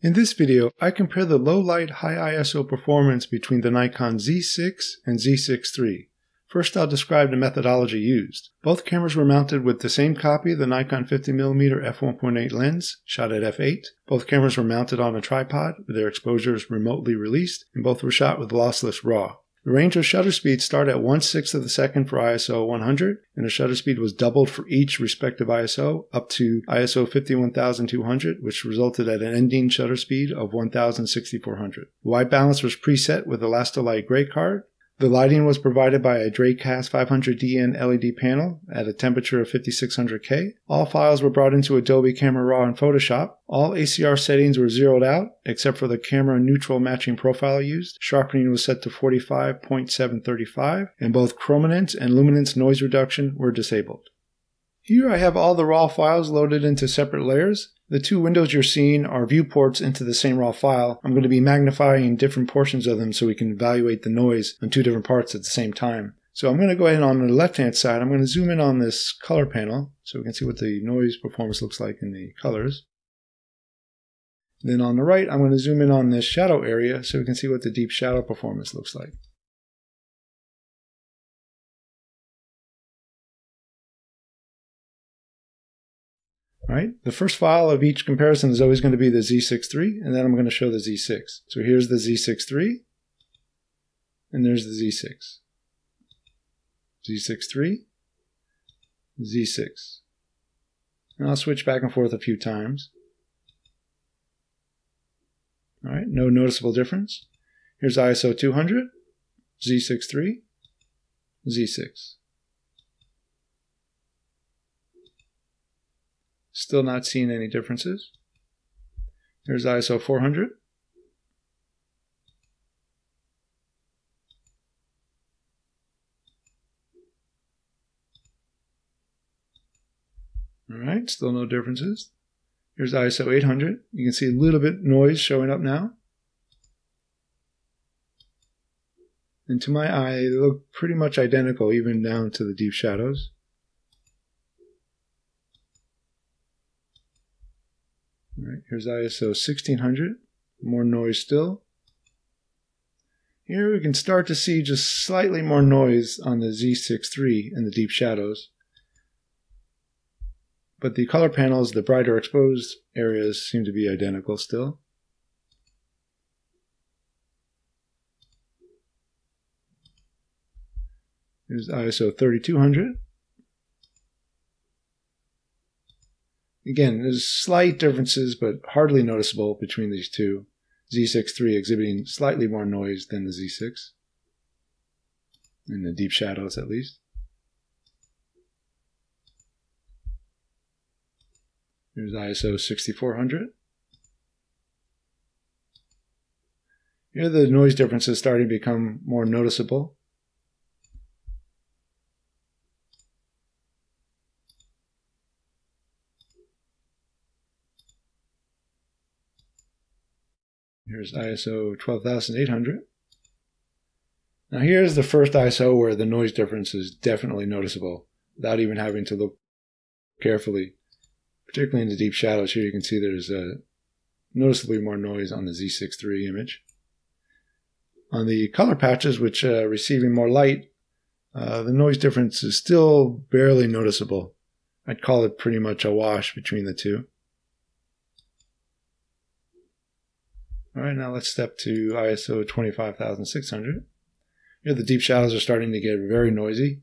In this video, I compare the low light high ISO performance between the Nikon Z6 and Z6 III. First, I'll describe the methodology used. Both cameras were mounted with the same copy of the Nikon 50mm f1.8 lens, shot at f8. Both cameras were mounted on a tripod with their exposures remotely released, and both were shot with lossless RAW. The range of shutter speeds start at 1 6th of the second for ISO 100, and the shutter speed was doubled for each respective ISO up to ISO 51200, which resulted at an ending shutter speed of 1600. White balance was preset with Elastolite gray card, the lighting was provided by a Dracast 500DN LED panel at a temperature of 5600K. All files were brought into Adobe Camera Raw and Photoshop. All ACR settings were zeroed out, except for the camera neutral matching profile used. Sharpening was set to 45.735, and both chrominance and luminance noise reduction were disabled. Here I have all the RAW files loaded into separate layers. The two windows you're seeing are viewports into the same raw file. I'm going to be magnifying different portions of them so we can evaluate the noise on two different parts at the same time. So I'm going to go ahead on the left hand side, I'm going to zoom in on this color panel so we can see what the noise performance looks like in the colors. Then on the right, I'm going to zoom in on this shadow area so we can see what the deep shadow performance looks like. Right? The first file of each comparison is always going to be the Z6 III, and then I'm going to show the Z6. So here's the Z6 III, and there's the Z6. Z6 III, Z6. And I'll switch back and forth a few times. All right, no noticeable difference. Here's ISO 200, Z6 III, Z6. Still not seeing any differences. There's ISO 400. All right, still no differences. Here's ISO 800. You can see a little bit noise showing up now. And to my eye, they look pretty much identical, even down to the deep shadows. Here's ISO 1600, more noise still. Here we can start to see just slightly more noise on the Z6 III in the deep shadows. But the color panels, the brighter exposed areas seem to be identical still. Here's ISO 3200. Again, there's slight differences, but hardly noticeable between these two. Z6 III exhibiting slightly more noise than the Z6, in the deep shadows at least. Here's ISO 6400. Here the noise differences starting to become more noticeable. Here's ISO 12800. Now here's the first ISO where the noise difference is definitely noticeable without even having to look carefully. Particularly in the deep shadows here you can see there's a noticeably more noise on the Z6 III image. On the color patches which are uh, receiving more light, uh, the noise difference is still barely noticeable. I'd call it pretty much a wash between the two. All right, now let's step to ISO 25600. Here the deep shadows are starting to get very noisy.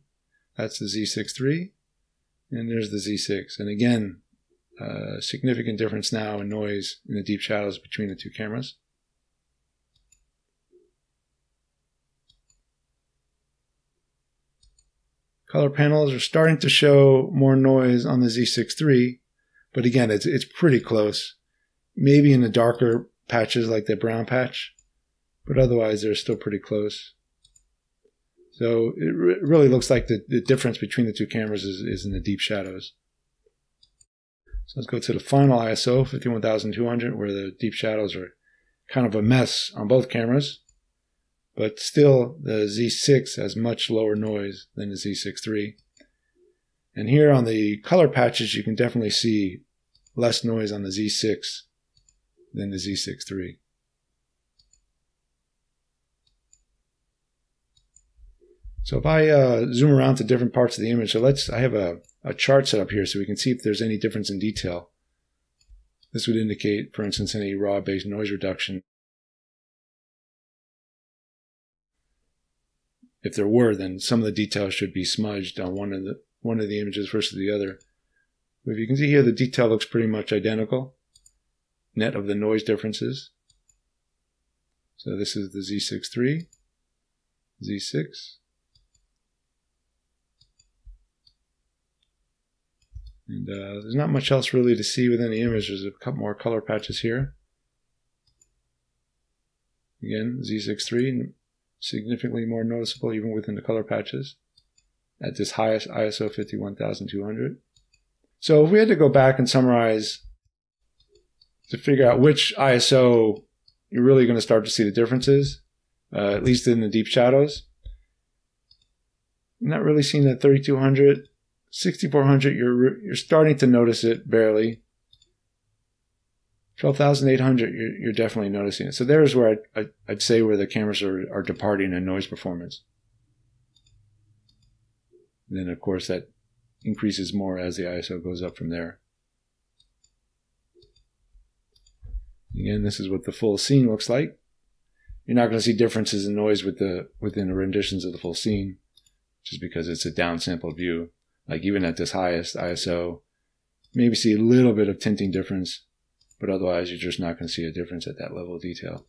That's the Z6 III, and there's the Z6. And again, uh, significant difference now in noise in the deep shadows between the two cameras. Color panels are starting to show more noise on the Z6 III, but again, it's, it's pretty close. Maybe in the darker patches like the brown patch, but otherwise they're still pretty close. So it re- really looks like the, the difference between the two cameras is, is in the deep shadows. So let's go to the final ISO 51200 where the deep shadows are kind of a mess on both cameras. But still, the Z6 has much lower noise than the Z6 III. And here on the color patches, you can definitely see less noise on the Z6 than the Z6 III. So if I uh, zoom around to different parts of the image, so let's, I have a, a chart set up here so we can see if there's any difference in detail. This would indicate, for instance, any raw based noise reduction. If there were, then some of the details should be smudged on one of the one of the images versus the other. But if you can see here, the detail looks pretty much identical. Net of the noise differences. So this is the Z6 III, Z6, And uh, there's not much else really to see within the image. There's a couple more color patches here. Again, Z6 III, significantly more noticeable even within the color patches at this highest ISO 51200. So if we had to go back and summarize to figure out which ISO you're really going to start to see the differences, uh, at least in the deep shadows, not really seeing that 3200 6400 you're you're starting to notice it barely. 12800 you're, you're definitely noticing it. So there's where I'd, I'd say where the cameras are, are departing in noise performance. And then of course that increases more as the iso goes up from there again this is what the full scene looks like you're not going to see differences in noise with the within the renditions of the full scene just because it's a downsampled view like even at this highest ISO, maybe see a little bit of tinting difference, but otherwise you're just not going to see a difference at that level of detail.